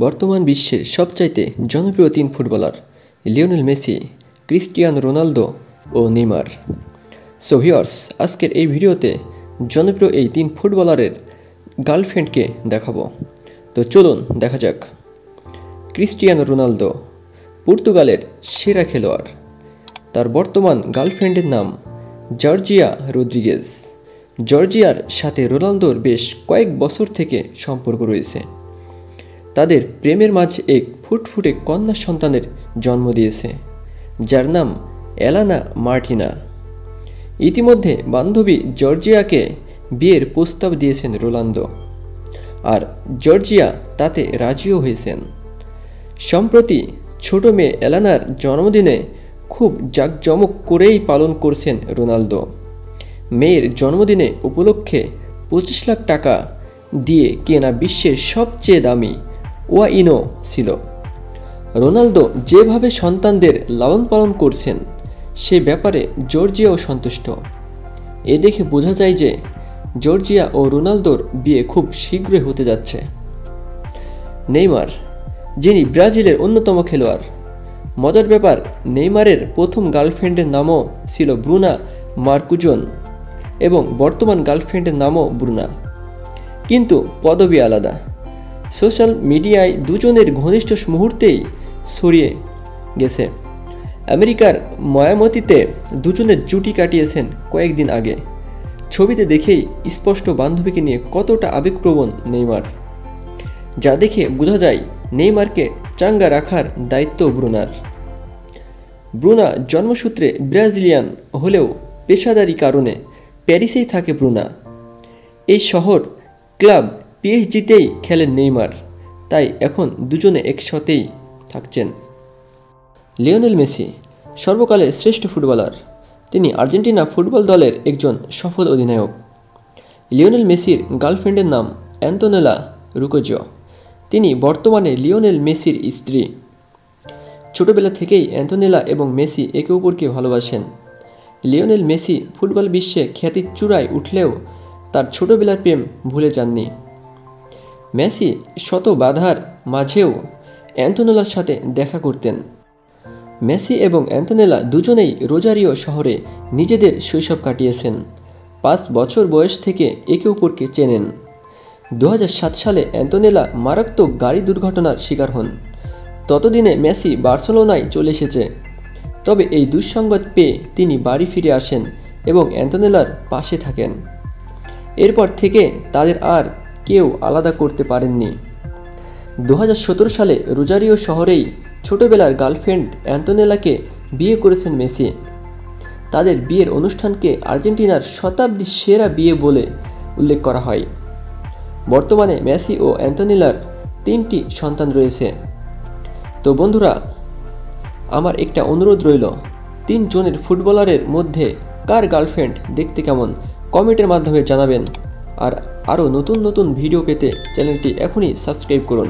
বর্তমান বিশ্বের সবচাইতে জনপ্রিয় তিন footballer Lionel Messi, Cristiano Ronaldo ও নেইমার। সো আজকের এই ভিডিওতে জনপ্রিয় এই তিন ফুটবলারের গার্লফ্রেন্ডকে দেখাবো। তো চলুন, দেখা যাক। ক্রিস্টিয়ানো রোনালদো, পর্তুগালের সেরা খেলোয়াড়। তার বর্তমান গার্লফ্রেন্ডের নাম জর্জিয়া রদ্রিগেজ জর্জিয়ার সাথে রোনালদোর বেশ কয়েক বছর থেকে সম্পর্ক রয়েছে। তাদের প্রেমের মাঝে এক ফুটফুটে কন্যা সন্তানের জন্ম দিয়েছে, যার নাম এলানা মার্টিনা। ইতিমধ্যে বান্ধবী জর্জিয়াকে বিয়ের প্রস্তাব দিয়েছেন রোনালদো, আর জর্জিয়া তাতে রাজিও হয়েছেন। সম্প্রতি ছোট মেয়ে এলানার জন্মদিনে খুব জাঁকজমক করেই পালন করছেন রোনালদো। মেয়ের জন্মদিনে উপলক্ষে পঁচিশ লাখ টাকা দিয়ে কেনা বিশ্বের সবচেয়ে দামি ওয়াইনো ছিল। রোনালদো যেভাবে সন্তানদের লালন পালন করছেন, সে ব্যাপারে জর্জিয়াও সন্তুষ্ট। এ দেখে বোঝা যায় যে জর্জিয়া ও রোনালদোর বিয়ে খুব শীঘ্রই হতে যাচ্ছে। নেইমার, যিনি ব্রাজিলের অন্যতম খেলোয়াড়, মজার ব্যাপার, নেইমারের প্রথম গার্লফ্রেন্ডের নামও ছিল ব্রুনা মার্কুজন এবং বর্তমান গার্লফ্রেন্ডের নামও ব্রুনা। কিন্তু পদবি আলাদা। সোশ্যাল মিডিয়ায় দুজনের ঘনিষ্ঠ মুহূর্তেই ছড়িয়ে গেছে। আমেরিকার ময়ামতিতে দুজনের জুটি কাটিয়েছেন কয়েকদিন আগে। ছবিতে দেখেই স্পষ্ট বান্ধবীকে নিয়ে কতটা আবেগপ্রবণ নেইমার। যা দেখে বোঝা যায় নেইমারকে চাঙ্গা রাখার দায়িত্ব ব্রুনার। ব্রুনা জন্মসূত্রে ব্রাজিলিয়ান হলেও পেশাদারি কারণে প্যারিসেই থাকে ব্রুনা। এই শহর ক্লাব পিএইচজিতেই খেলেন নেইমার, তাই এখন দুজনে একসাথেই থাকছেন। লিওনেল মেসি সর্বকালের শ্রেষ্ঠ ফুটবলার, তিনি আর্জেন্টিনা ফুটবল দলের একজন সফল অধিনায়ক। লিওনেল মেসির গার্লফ্রেন্ডের নাম অ্যান্তোনেলা রুকোজো, তিনি বর্তমানে লিওনেল মেসির স্ত্রী। ছোটবেলা থেকেই অ্যান্তোনেলা এবং মেসি একে অপরকে ভালোবাসেন। লিওনেল মেসি ফুটবল বিশ্বে খ্যাতির চূড়ায় উঠলেও তার ছোটবেলার প্রেম ভুলে যাননি। মেসি শত বাধার মাঝেও অ্যান্তোনেলার সাথে দেখা করতেন। মেসি এবং অ্যান্তোনেলা দুজনেই রোজারিও শহরে নিজেদের শৈশব কাটিয়েছেন। পাঁচ বছর বয়স থেকে একে অপরকে চেনেন। দু হাজার সাত সালে অ্যান্তোনেলা মারাত্মক গাড়ি দুর্ঘটনার শিকার হন। ততদিনে মেসি বার্সেলোনায় চলে এসেছে। তবে এই দুঃসংবাদ পেয়ে তিনি বাড়ি ফিরে আসেন এবং অ্যান্তোনেলার পাশে থাকেন। এরপর থেকে তাদের আর কেউ আলাদা করতে পারেননি। দু হাজার সতেরো সালে রোজারিও শহরেই ছোটবেলার গার্লফ্রেন্ড অ্যান্তোনেলাকে বিয়ে করেছেন মেসি। তাদের বিয়ের অনুষ্ঠানকে আর্জেন্টিনার শতাব্দীর সেরা বিয়ে বলে উল্লেখ করা হয়। বর্তমানে মেসি ও অ্যান্তোনেলার তিনটি সন্তান রয়েছে। তো বন্ধুরা, আমার একটা অনুরোধ রইল, তিনজনের ফুটবলারের মধ্যে কার গার্লফ্রেন্ড দেখতে কেমন? কমেন্টের মাধ্যমে জানাবেন। আর আরও নতুন নতুন ভিডিও পেতে চ্যানেলটি এখনই সাবস্ক্রাইব করুন।